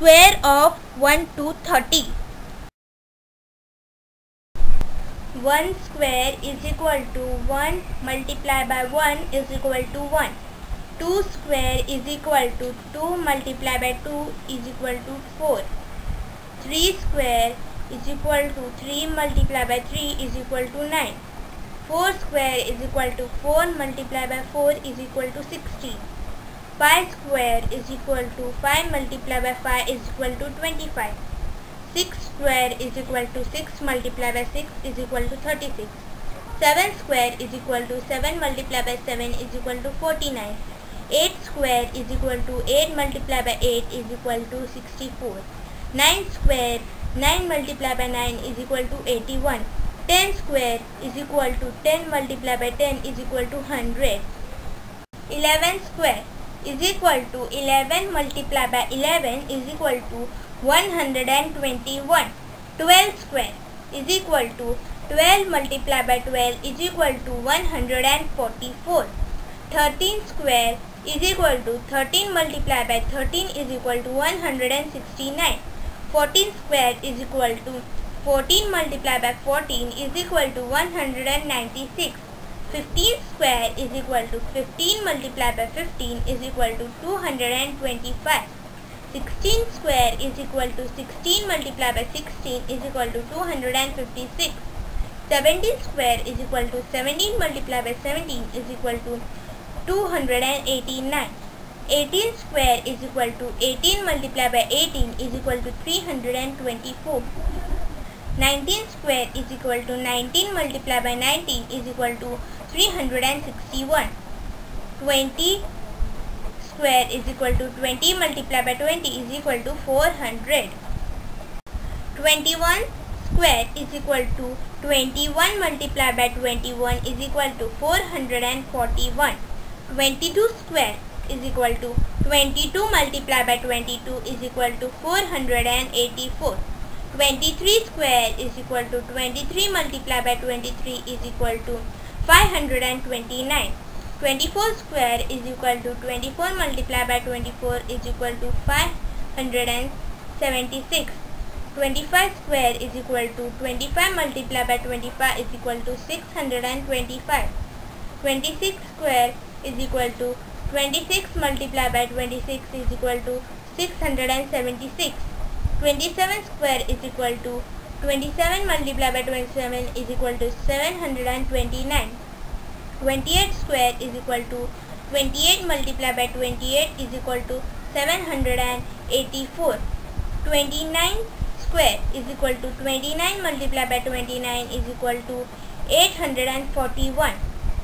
Square of 1 to 30. 1 square is equal to 1 multiplied by 1 is equal to 1. 2 square is equal to 2 multiplied by 2 is equal to 4. 3 square is equal to 3 multiplied by 3 is equal to 9. 4 square is equal to 4 multiplied by 4 is equal to 16. 5 square is equal to 5 multiplied by 5 is equal to 25. 6 square is equal to 6 multiplied by 6 is equal to 36. 7 square is equal to 7 multiplied by 7 is equal to 49. 8 square is equal to 8 multiplied by 8 is equal to 64. 9 square 9 multiplied by 9 is equal to 81. 10 square is equal to 10 multiplied by 10 is equal to 100. 11 square is equal to 11 multiplied by 11 is equal to 121. 12 square is equal to 12 multiplied by 12 is equal to 144. 13 square is equal to 13 multiplied by 13 is equal to 169. 14 square is equal to 14 multiplied by 14 is equal to 196. 15 square is equal to 15 multiplied by 15 is equal to 225. 16 square is equal to 16 multiplied by 16 is equal to 256. 17 square is equal to 17 multiplied by 17 is equal to 289. 18 square is equal to 18 multiplied by 18 is equal to 324. 19 square is equal to 19 multiplied by 19 is equal to 361. 20 square is equal to 20 multiplied by 20 is equal to 400. 21 square is equal to 21 multiplied by 21 is equal to 441. 22 square is equal to 22 multiplied by 22 is equal to 484. 23 square is equal to 23 multiplied by 23 is equal to 529. 24 square is equal to 24 multiplied by 24 is equal to 576. 25 square is equal to 25 multiplied by 25 is equal to 625. 26 square is equal to 26 multiplied by 26 is equal to 676. 27 square is equal to 27 multiplied by 27 is equal to 729. 28 square is equal to 28 multiplied by 28 is equal to 784. 29 square is equal to 29 multiplied by 29 is equal to 841.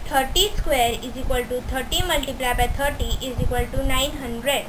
30 square is equal to 30 multiplied by 30 is equal to 900.